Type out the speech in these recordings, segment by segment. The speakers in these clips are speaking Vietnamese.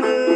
I'm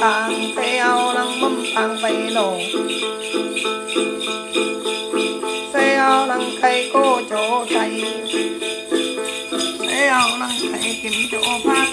Cổ tàng ao lăng mâm tàng bay nổ. Thế ao lăng cây cô chỗ cây thế ao lăng cây kim chỗ phát.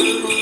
Thank you.